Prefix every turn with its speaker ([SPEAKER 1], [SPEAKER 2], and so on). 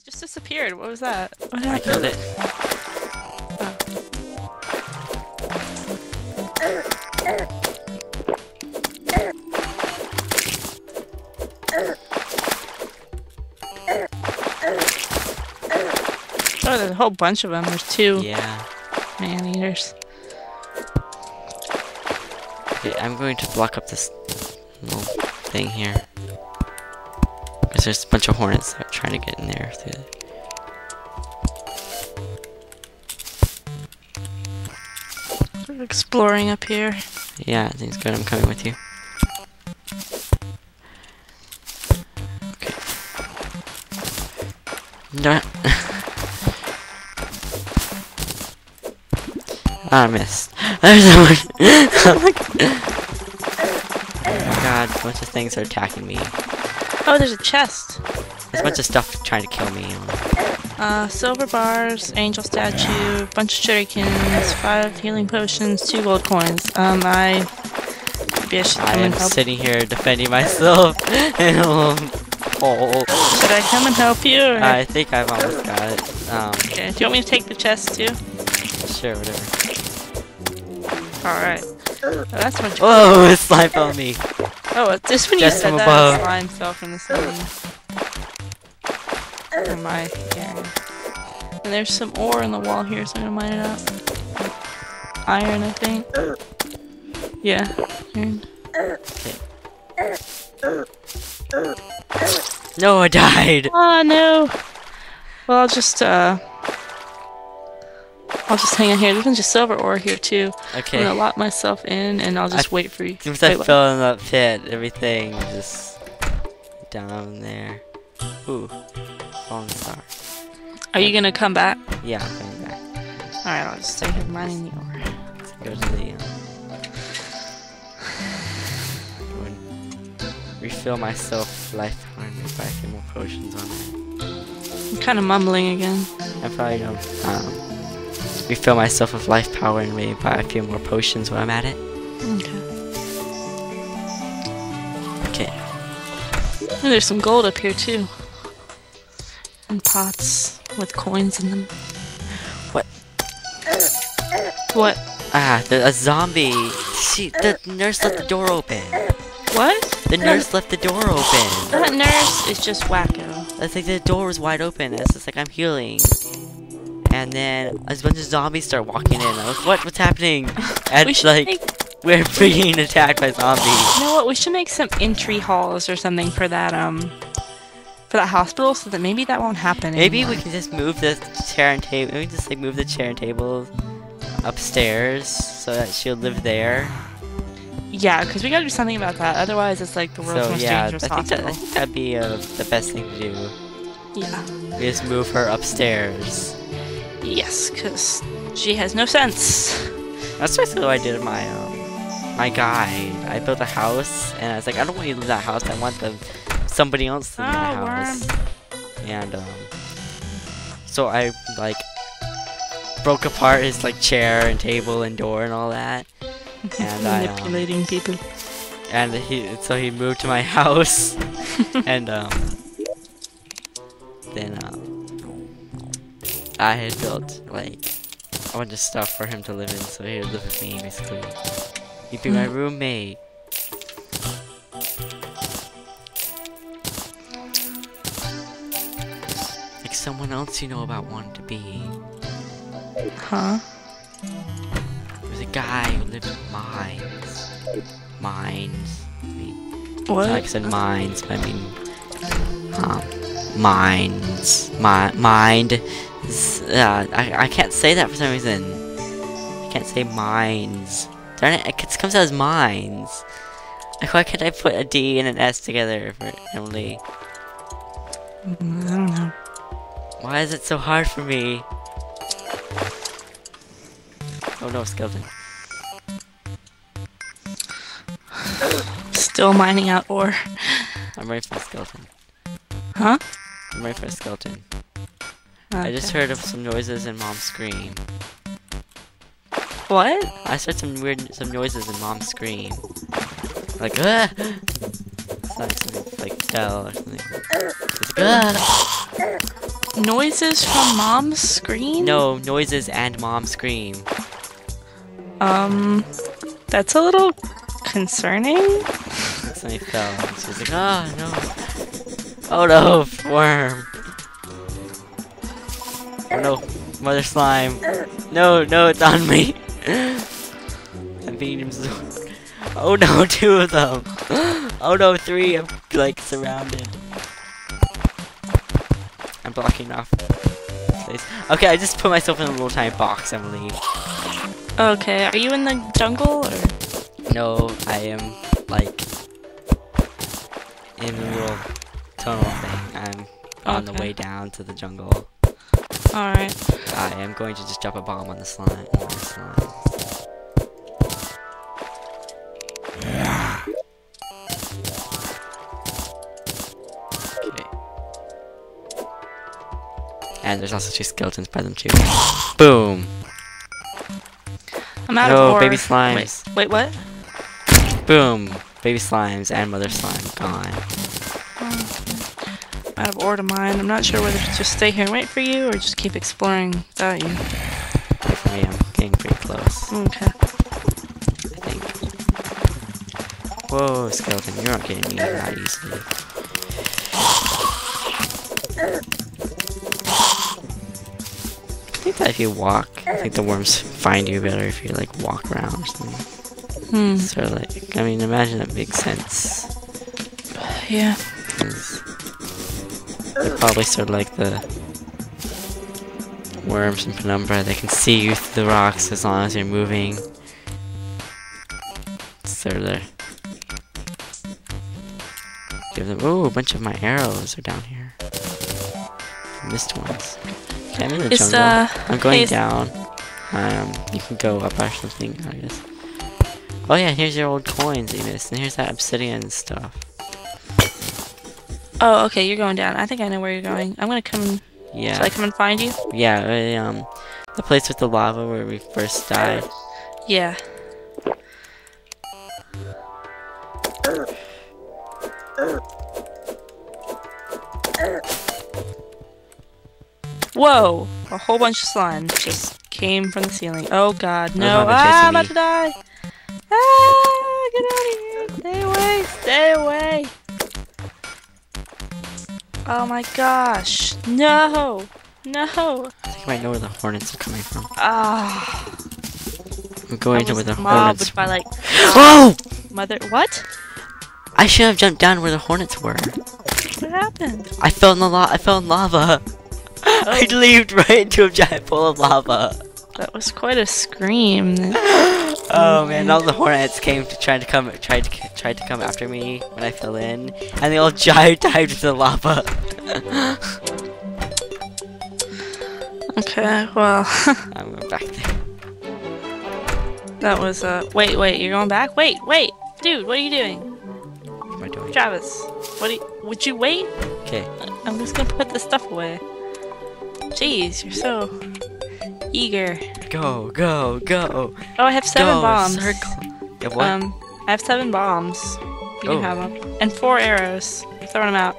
[SPEAKER 1] It just disappeared. What was that? Oh, what
[SPEAKER 2] I killed it.
[SPEAKER 1] Oh, there's a whole bunch of them. There's two
[SPEAKER 2] Yeah.
[SPEAKER 1] man eaters.
[SPEAKER 2] Okay, I'm going to block up this little thing here. Because there's a bunch of hornets that are trying to get in there through the...
[SPEAKER 1] Exploring up here.
[SPEAKER 2] Yeah, I think it's good. I'm coming with you. Okay. No. Ah, I missed. There's someone. god. Oh my god, a bunch of things are attacking me.
[SPEAKER 1] Oh, there's a chest.
[SPEAKER 2] There's a bunch of stuff trying to kill me.
[SPEAKER 1] Uh, silver bars, angel statue, bunch of shurikens, five healing potions, two gold coins. Um, I maybe I should
[SPEAKER 2] I am
[SPEAKER 1] and help.
[SPEAKER 2] sitting here defending myself in a hole.
[SPEAKER 1] Should I come and help you? Or?
[SPEAKER 2] I think I've almost got it. Um,
[SPEAKER 1] okay. Do you want me to take the chest too?
[SPEAKER 2] sure, whatever.
[SPEAKER 1] All right. Oh, that's what. You-
[SPEAKER 2] Whoa, it slime on me.
[SPEAKER 1] oh, it's just when you
[SPEAKER 2] Just
[SPEAKER 1] said that,
[SPEAKER 2] above.
[SPEAKER 1] slime fell from the ceiling. From my yeah. And there's some ore in the wall here, so I'm gonna mine it up. Iron, I think. Yeah. Iron.
[SPEAKER 2] No, I died.
[SPEAKER 1] Oh no. Well, I'll just uh. I'll just hang on here. There's of silver ore here too.
[SPEAKER 2] Okay.
[SPEAKER 1] I'm gonna lock myself in, and I'll just wait for you.
[SPEAKER 2] Since I fell in that pit, everything just down there. Ooh, fallen star.
[SPEAKER 1] Are you gonna come back?
[SPEAKER 2] Yeah, I'm coming back.
[SPEAKER 1] All right, I'll just stay here mining the ore.
[SPEAKER 2] Let's go to the. Um, refill myself life and buy a few more potions on it.
[SPEAKER 1] I'm kind of mumbling again.
[SPEAKER 2] I probably don't. Um, refill myself with life power and maybe buy a few more potions while I'm at it.
[SPEAKER 1] Okay.
[SPEAKER 2] Okay.
[SPEAKER 1] And there's some gold up here too. And pots with coins in them.
[SPEAKER 2] What?
[SPEAKER 1] What?
[SPEAKER 2] Ah, the, a zombie. She, the nurse left the door open.
[SPEAKER 1] What?
[SPEAKER 2] The nurse left the door open.
[SPEAKER 1] That nurse is just wacko.
[SPEAKER 2] I think the door was wide open. It's just like I'm healing. And then a bunch of zombies start walking in. I was what? What's happening? And
[SPEAKER 1] We
[SPEAKER 2] like
[SPEAKER 1] make,
[SPEAKER 2] we're being attacked by zombies.
[SPEAKER 1] you know what? We should make some entry halls or something for that um for that hospital, so that maybe that won't happen.
[SPEAKER 2] Maybe
[SPEAKER 1] anymore.
[SPEAKER 2] we can just move the chair and table. Maybe just like move the chair and table upstairs so that she'll live there.
[SPEAKER 1] Yeah, because we gotta do something about that. Otherwise, it's like the world's
[SPEAKER 2] So
[SPEAKER 1] most
[SPEAKER 2] yeah, I
[SPEAKER 1] dangerous
[SPEAKER 2] think, that, I think that'd be uh, the best thing to do.
[SPEAKER 1] Yeah.
[SPEAKER 2] We just move her upstairs.
[SPEAKER 1] Yes, because she has no sense.
[SPEAKER 2] That's basically what I did in my um my guide. I built a house and I was like, I don't want you to live in that house. I want the somebody else to live in that house.
[SPEAKER 1] worm.
[SPEAKER 2] And um, so I like broke apart his like chair and table and door and all that. And I um,
[SPEAKER 1] Manipulating people.
[SPEAKER 2] and he so he moved to my house and um then um I had built like a bunch of stuff for him to live in so he would live with me basically. He'd be my
[SPEAKER 1] Hmm.
[SPEAKER 2] roommate. Like someone else you know about wanted to be.
[SPEAKER 1] Huh?
[SPEAKER 2] There was a guy who lived in mines. Mines. I mean,
[SPEAKER 1] What?
[SPEAKER 2] Like I said mines, but I mean, um, mines, mi mind. Uh, I I can't say that for some reason. I can't say mines. Darn it! It comes out as mines. Like, why can't I put a D and an S together for Emily?
[SPEAKER 1] I don't know.
[SPEAKER 2] Why is it so hard for me? Oh no, skeleton.
[SPEAKER 1] Still mining out ore.
[SPEAKER 2] I'm ready for the skeleton.
[SPEAKER 1] Huh?
[SPEAKER 2] I'm ready for a skeleton. I just heard of some noises and mom scream.
[SPEAKER 1] What?
[SPEAKER 2] I heard some weird, some noises and mom scream. Like, ah! It's like something like fell or something. It's like, ah!
[SPEAKER 1] noises from mom's screen?
[SPEAKER 2] No, noises and mom scream.
[SPEAKER 1] Um, that's a little concerning.
[SPEAKER 2] Somebody fell. and She was like, oh no. Oh no, worm. Oh no, mother slime. No, no, it's on me. I'm beating him so. Oh no, two of them. Oh no, three. I'm like surrounded. I'm blocking off. space. Okay, I just put myself in a little tiny box. I'm.
[SPEAKER 1] Okay, are you in the jungle or?
[SPEAKER 2] No, I am like in a little tunnel thing. I'm on the way down to the jungle.
[SPEAKER 1] Alright.
[SPEAKER 2] I am going to just drop a bomb on the slime. On the slime. Okay. And there's also two skeletons by them too. Boom!
[SPEAKER 1] I'm out
[SPEAKER 2] No,
[SPEAKER 1] of ore.
[SPEAKER 2] baby slimes.
[SPEAKER 1] Wait, wait, what?
[SPEAKER 2] Boom! Baby slimes and mother slime gone.
[SPEAKER 1] Out of to mine. I'm not sure whether to just stay here and wait for you or just keep exploring without you.
[SPEAKER 2] Wait for me, I'm getting pretty close.
[SPEAKER 1] Okay.
[SPEAKER 2] I think. Whoa, skeleton, you're not getting me that easily. I think that if you walk, I think the worms find you better if you like walk around or something.
[SPEAKER 1] Hmm.
[SPEAKER 2] Sort of like, I mean, imagine that makes sense.
[SPEAKER 1] Yeah.
[SPEAKER 2] Probably sort of like the worms in Penumbra. They can see you through the rocks as long as you're moving. Sort of there. Give them. Oh, a bunch of my arrows are down here. Missed ones. Okay, I'm in the
[SPEAKER 1] Is
[SPEAKER 2] jungle.
[SPEAKER 1] uh
[SPEAKER 2] I'm going down. Um, you can go up or something, I guess. Oh yeah, here's your old coins missed, and here's that obsidian stuff.
[SPEAKER 1] Oh, okay, you're going down. I think I know where you're going. I'm gonna come.
[SPEAKER 2] Yeah.
[SPEAKER 1] Shall I come and find you?
[SPEAKER 2] Yeah, um, the place with the lava where we first died.
[SPEAKER 1] Yeah. Whoa! A whole bunch of slime just came from the ceiling. Oh god, no. Ah, I'm about to die! Ah, get out of here! Stay away! Stay away! Oh my gosh! No! No!
[SPEAKER 2] I think I might know where the hornets are coming from.
[SPEAKER 1] Ah!
[SPEAKER 2] I'm going to where the hornets.
[SPEAKER 1] by like
[SPEAKER 2] Oh!
[SPEAKER 1] mother. What?
[SPEAKER 2] I should have jumped down where the hornets were.
[SPEAKER 1] What happened?
[SPEAKER 2] I fell in the la- I fell in lava. I leaped right into a giant pool of lava.
[SPEAKER 1] That was quite a scream.
[SPEAKER 2] Oh man, all the hornets came to try to come tried to tried to come after me when I fell in, and they all giant dived into the lava.
[SPEAKER 1] Okay, well,
[SPEAKER 2] I'm going back there.
[SPEAKER 1] that was uh. Wait, wait, you're going back? Wait, wait, dude, what are you doing,
[SPEAKER 2] What am I doing?
[SPEAKER 1] Travis? What? You, would you wait?
[SPEAKER 2] Okay.
[SPEAKER 1] I'm just gonna put this stuff away. Jeez, you're so eager.
[SPEAKER 2] Go, go, go.
[SPEAKER 1] Oh, I have seven
[SPEAKER 2] go,
[SPEAKER 1] bombs.
[SPEAKER 2] Circle. You what?
[SPEAKER 1] Um, I have seven bombs. You
[SPEAKER 2] Oh.
[SPEAKER 1] can have them, and four arrows. Throwing them out.